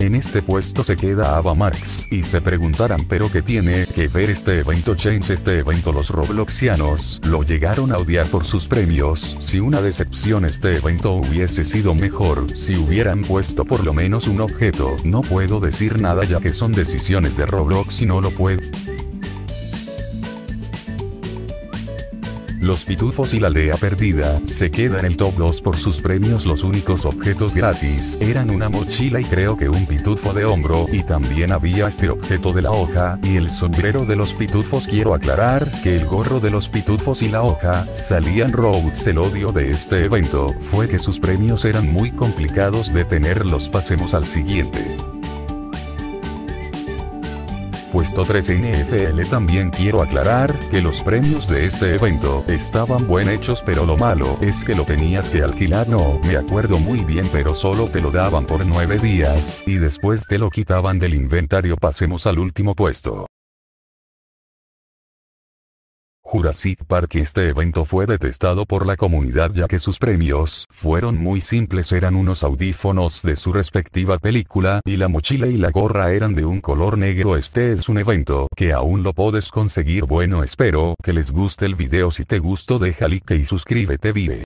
En este puesto se queda Ava Max, y se preguntarán pero ¿qué tiene que ver este evento Change? Este evento los Robloxianos, lo llegaron a odiar por sus premios, si una decepción este evento hubiese sido mejor, si hubieran puesto por lo menos un objeto, no puedo decir nada ya que son decisiones de Roblox y no lo puedo. Los Pitufos y la aldea perdida, se queda en el top 2 por sus premios. Los únicos objetos gratis, eran una mochila y creo que un pitufo de hombro, y también había este objeto de la hoja, y el sombrero de los pitufos. Quiero aclarar, que el gorro de los pitufos y la hoja, salían roads el odio de este evento, fue que sus premios eran muy complicados de tenerlos pasemos al siguiente. Puesto 3 NFL también quiero aclarar que los premios de este evento estaban buen hechos pero lo malo es que lo tenías que alquilar no me acuerdo muy bien pero solo te lo daban por 9 días y después te lo quitaban del inventario pasemos al último puesto. Jurassic Park este evento fue detestado por la comunidad ya que sus premios fueron muy simples eran unos audífonos de su respectiva película y la mochila y la gorra eran de un color negro. Este es un evento que aún lo puedes conseguir. Bueno espero que les guste el video. Si te gustó deja like y suscríbete. Vive.